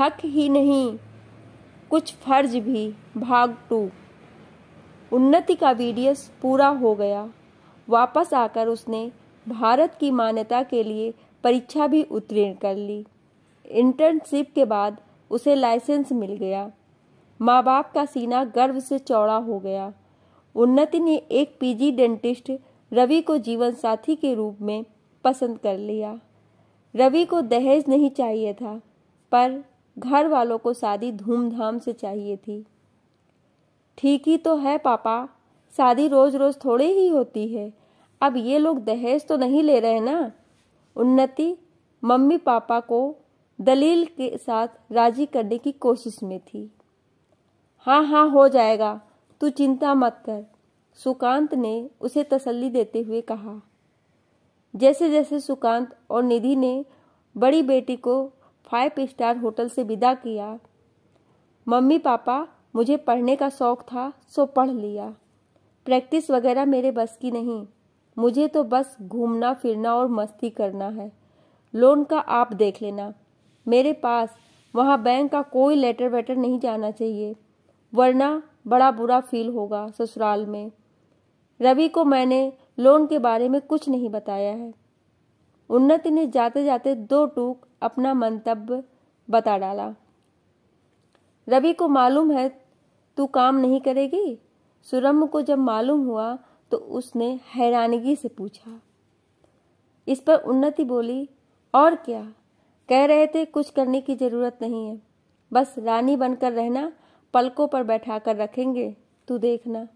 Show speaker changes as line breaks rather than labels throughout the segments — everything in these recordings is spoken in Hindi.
हक ही नहीं। कुछ फ़र्ज़ भी। भाग टू। उन्नति का वीडियस पूरा हो गया। वापस आकर उसने भारत की मान्यता के लिए परीक्षा भी उत्तीर्ण कर ली। इंटर्नशिप के बाद उसे लाइसेंस मिल गया। माँ बाप का सीना गर्व से चौड़ा हो गया। उन्नति ने एक पीजी डेंटिस्ट रवि को जीवन साथी के रूप में पसंद कर लिया। रवि को दहेज नहीं चाहिए था, पर घर वालों को शादी धूमधाम से चाहिए थी। ठीक ही तो है पापा, शादी रोज रोज थोड़े ही होती है। अब ये लोग दहेज तो नहीं ले रहे ना? उन्नति, मम्मी पापा को दलील के साथ राज़ी करने की कोशिश में थी। हाँ हाँ हो जाएगा, तू चिंता मत कर, सुकांत ने उसे तसल्ली देते हुए कहा। जैसे जैसे सुकांत और निधि ने बड़ी बेटी को फाइव स्टार होटल से विदा किया। मम्मी पापा, मुझे पढ़ने का शौक था, सो पढ़ लिया। प्रैक्टिस वगैरह मेरे बस की नहीं। मुझे तो बस घूमना, फिरना और मस्ती करना है। लोन का आप देख लेना। मेरे पास वहाँ बैंक का कोई लेटर वेटर नहीं जाना चाहिए, वरना बड़ा बुरा फील होगा ससुराल में। रवि को मैंने लोन के बारे में कुछ नहीं बताया है। उन्नति ने जाते जाते दो टूक अपना मंतव्य बता डाला। रवि को मालूम है तू काम नहीं करेगी? सुरम को जब मालूम हुआ तो उसने हैरानगी से पूछा। इस पर उन्नति बोली, और क्या? कह रहे थे कुछ करने की ज़रूरत नहीं है। बस रानी बनकर रहना, पलकों पर बैठा कर रखेंगे, तू देखना।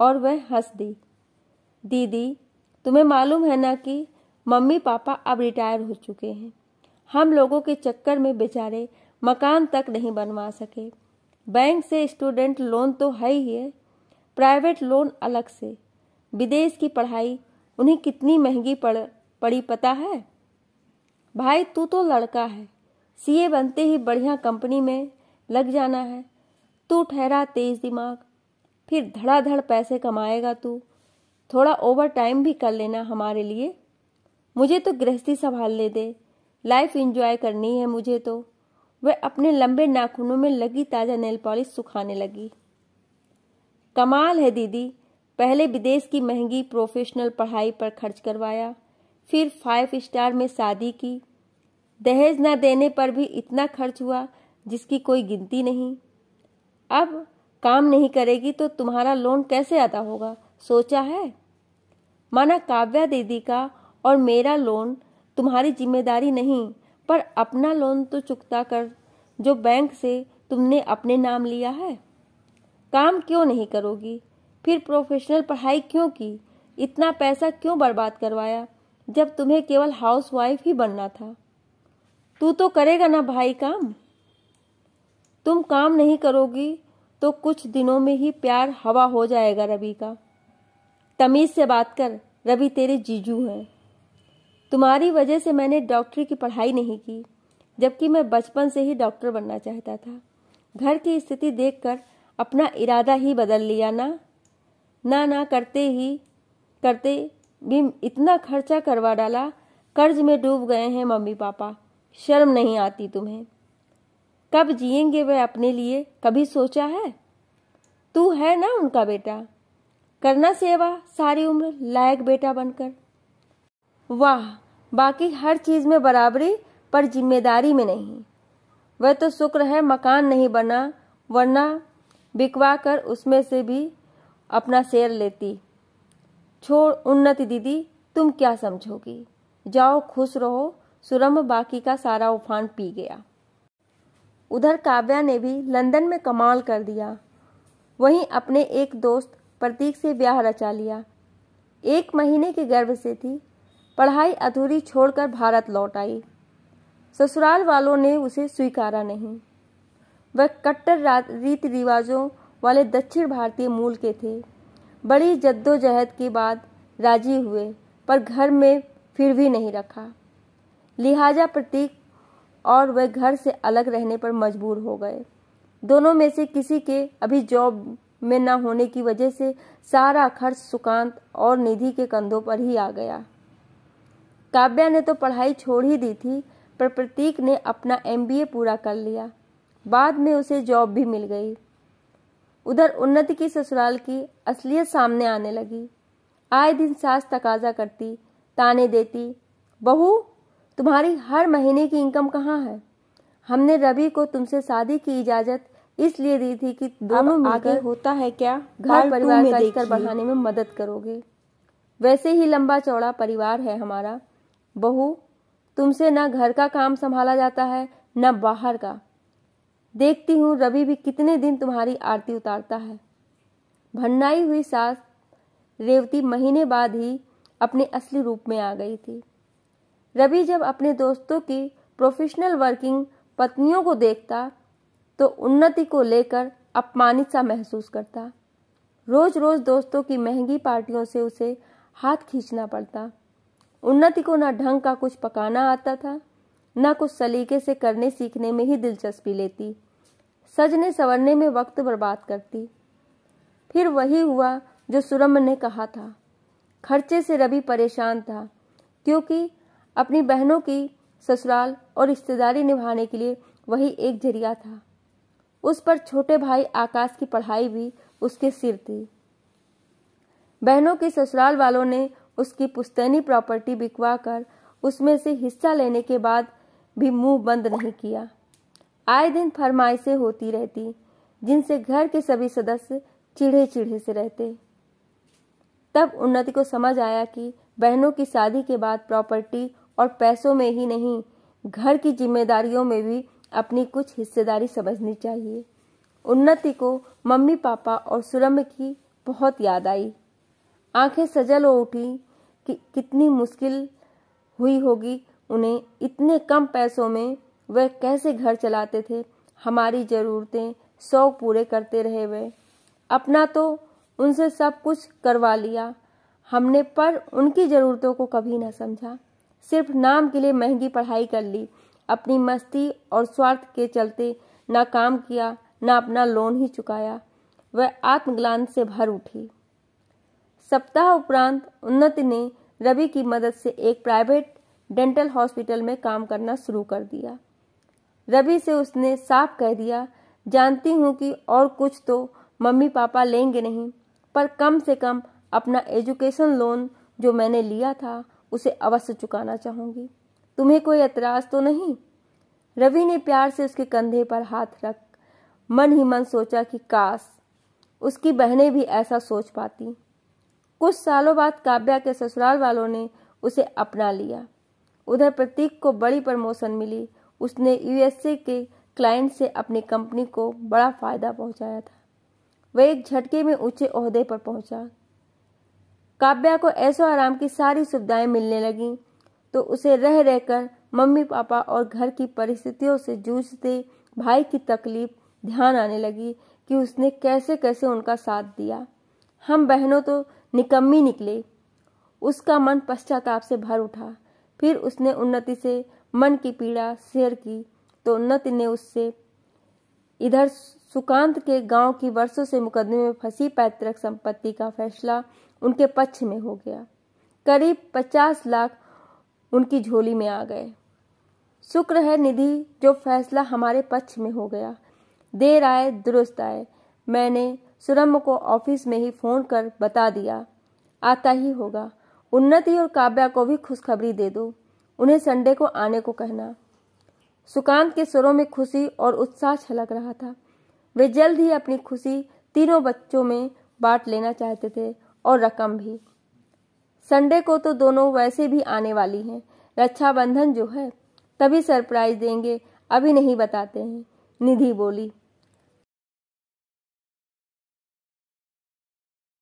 और वह हंस दी। दीदी, तुम्हें मालूम है ना कि मम्मी पापा अब रिटायर हो चुके हैं। हम लोगों के चक्कर में बेचारे मकान तक नहीं बनवा सके। बैंक से स्टूडेंट लोन तो है ही है। प्राइवेट लोन अलग से। विदेश की पढ़ाई, उन्हें कितनी महँगी पड़, पड़ी पता है? भाई, तू तो लड़का है। सीए बनते ही बढ़िया कंपनी में लग जाना है। तू ठहरा तेज दिमाग। फिर धड़ाधड़ पैसे कमाएगा तू। थोड़ा ओवर टाइम भी कर लेना हमारे लिए। मुझे तो गृहस्थी संभालने दे। लाइफ इंजॉय करनी है मुझे तो। वह अपने लंबे नाखूनों में लगी ताज़ा नेल पॉलिश सुखाने लगी। कमाल है दीदी। पहले विदेश की महँगी प्रोफेशनल पढ़ाई पर खर्च करवाया। फिर फाइव स्टार में शादी की। दहेज न देने पर भी इतना खर्च हुआ जिसकी कोई गिनती नहीं। अब काम नहीं करेगी तो तुम्हारा लोन कैसे अदा होगा? सोचा है? माना काव्या दीदी का और मेरा लोन तुम्हारी ज़िम्मेदारी नहीं, पर अपना लोन तो चुकता कर जो बैंक से तुमने अपने नाम लिया है। काम क्यों नहीं करोगी? फिर प्रोफेशनल पढ़ाई क्यों की? इतना पैसा क्यों बर्बाद करवाया, जब तुम्हें केवल हाउस वाइफ ही बनना था? तू तो करेगा ना भाई काम? तुम काम नहीं करोगी तो कुछ दिनों में ही प्यार हवा हो जाएगा रवि का। तमीज से बात कर, रवि तेरे जीजू हैं। तुम्हारी वजह से मैंने डॉक्टरी की पढ़ाई नहीं की, जबकि मैं बचपन से ही डॉक्टर बनना चाहता था। घर की स्थिति देखकर अपना इरादा ही बदल लिया ना। ना ना, करते ही, करते भी इतना खर्चा करवा डाला, कर्ज में डूब गए हैं मम्मी पापा। शर्म नहीं आती तुम्हें। कब जिएँगे वे अपने लिए? कभी सोचा है? तू है ना उनका बेटा। करना सेवा, सारी उम्र लायक बेटा बनकर। वाह, बाकी हर चीज़ में बराबरी, पर ज़िम्मेदारी में नहीं। वह तो शुक्र है मकान नहीं बना, वरना बिकवा कर उसमें से भी अपना शेयर लेती। छोड़ उन्नति दीदी, तुम क्या समझोगी? जाओ खुश रहो, सुरम बाकी का सारा उफान पी गया। उधर काव्या ने भी लंदन में कमाल कर दिया। वहीं अपने एक दोस्त प्रतीक से ब्याह रचा लिया। एक महीने के गर्भ से थी। पढ़ाई अधूरी छोड़कर भारत लौट आई। ससुराल वालों ने उसे स्वीकारा नहीं। वह कट्टर रीति रिवाजों वाले दक्षिण भारतीय मूल के थे। बड़ी जद्दोजहद के बाद राज़ी हुए, पर घर में फिर भी नहीं रखा। लिहाजा प्रतीक और वह घर से अलग रहने पर मजबूर हो गए। दोनों में से किसी के अभी जॉब में न होने की वजह से सारा खर्च सुकांत और निधि के कंधों पर ही आ गया। काव्या ने तो पढ़ाई छोड़ ही दी थी पर प्रतीक ने अपना एमबीए पूरा कर लिया। बाद में उसे जॉब भी मिल गई। उधर उन्नति की ससुराल की असलियत सामने आने लगी। आए दिन सास तकाजा करती ताने देती बहू तुम्हारी हर महीने की इनकम कहाँ है? हमने रवि को तुमसे शादी की इजाज़त इसलिए दी थी कि दोनों मिलकर होता है क्या? घर परिवार का स्तर बढ़ाने में मदद करोगे। वैसे ही लंबा चौड़ा परिवार है हमारा। बहू, तुमसे न घर का काम संभाला जाता है, न बाहर का। देखती हूँ रवि भी कितने दिन तुम्हारी आरती उतारता है। भन्नाई हुई सास रेवती महीने बाद ही अपने असली रूप में आ गई थी। रवि जब अपने दोस्तों की प्रोफेशनल वर्किंग पत्नियों को देखता तो उन्नति को लेकर अपमानित सा महसूस करता। रोज रोज दोस्तों की महँगी पार्टियों से उसे हाथ खींचना पड़ता। उन्नति को न ढंग का कुछ पकाना आता था, न कुछ सलीके से करने सीखने में ही दिलचस्पी लेती। सजने संवरने में वक्त बर्बाद करती। फिर वही हुआ जो सुरम ने कहा था। खर्चे से रवि परेशान था, क्योंकि अपनी बहनों की ससुराल और रिश्तेदारी निभाने के लिए वही एक ज़रिया था। उस पर छोटे भाई आकाश की पढ़ाई भी उसके सिर थी। बहनों के ससुराल वालों ने उसकी पुस्तैनी प्रॉपर्टी बिकवा कर उसमें से हिस्सा लेने के बाद भी मुँह बंद नहीं किया। आए दिन फरमाइशें होती रहती, जिनसे घर के सभी सदस्य चिढ़े चिढ़े से रहते। तब उन्नति को समझ आया कि बहनों की शादी के बाद प्रॉपर्टी और पैसों में ही नहीं, घर की जिम्मेदारियों में भी अपनी कुछ हिस्सेदारी समझनी चाहिए। उन्नति को मम्मी पापा और सुरम्य की बहुत याद आई। आँखें सजल हो उठी कि कितनी मुश्किल हुई होगी उन्हें। इतने कम पैसों में वह कैसे घर चलाते थे? हमारी ज़रूरतें सौ पूरे करते रहे वे। अपना तो उनसे सब कुछ करवा लिया। हमने पर उनकी ज़रूरतों को कभी न समझा। सिर्फ़ नाम के लिए महँगी पढ़ाई कर ली, अपनी मस्ती और स्वार्थ के चलते ना काम किया, ना अपना लोन ही चुकाया। वह आत्मग्लान से भर उठी। सप्ताह उपरांत उन्नति ने रवि की मदद से एक प्राइवेट डेंटल हॉस्पिटल में काम करना शुरू कर दिया। रवि से उसने साफ़ कह दिया, जानती हूँ कि और कुछ तो मम्मी पापा लेंगे नहीं, पर कम से कम अपना एजुकेशन लोन जो मैंने लिया था, उसे अवश्य चुकाना चाहूँगी। तुम्हें कोई एतराज़ तो नहीं? रवि ने प्यार से उसके कंधे पर हाथ रख मन ही मन सोचा कि काश उसकी बहनें भी ऐसा सोच पाती। कुछ सालों बाद काव्या के ससुराल वालों ने उसे अपना लिया। उधर प्रतीक को बड़ी प्रमोशन मिली। उसने यूएसए के क्लाइंट से अपनी कंपनी को बड़ा फ़ायदा पहुँचाया था। वह एक झटके में ऊँचे ओहदे पर पहुँचा। काव्या को ऐसो आराम की सारी सुविधाएँ मिलने लगी तो उसे रह रहकर मम्मी, पापा और घर की परिस्थितियों से जूझते भाई की तकलीफ़ ध्यान आने लगी कि उसने कैसे कैसे उनका साथ दिया। हम बहनों तो निकम्मी निकले। उसका मन पश्चाताप से भर उठा। फिर उसने उन्नति से मन की पीड़ा शेयर की तो उन्नति ने उससे इधर सुकांत के गाँव की वर्षों से मुकदमे में फंसी पैतृक संपत्ति का फैसला उनके पक्ष में हो गया। करीब पचास लाख उनकी झोली में आ गए। शुक्र है निधि, जो फैसला हमारे पक्ष में हो गया। देर आए, दुरुस्त आए। मैंने सुरम को ऑफ़िस में ही फ़ोन कर बता दिया। आता ही होगा। उन्नति और काव्या को भी खुशखबरी दे दो। उन्हें संडे को आने को कहना। सुकांत के स्वरों में खुशी और उत्साह छलक रहा था। वे जल्द ही अपनी खुशी तीनों बच्चों में बांट लेना चाहते थे और रकम भी। संडे को तो दोनों वैसे भी आने वाली हैं। रक्षाबंधन जो है, तभी सरप्राइज़ देंगे, अभी नहीं बताते हैं, निधि बोली।